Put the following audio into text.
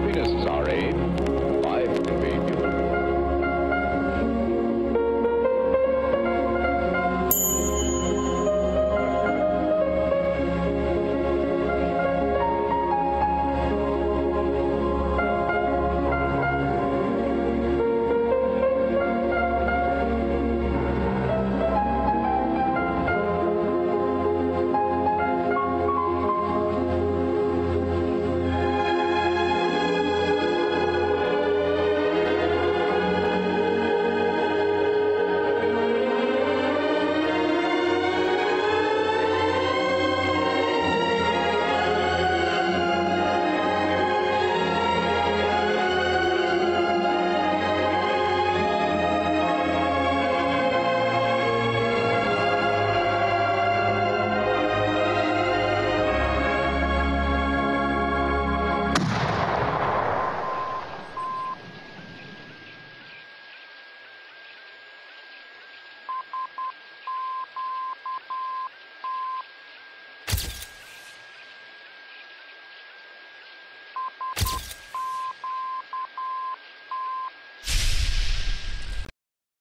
happiness, is our sorry.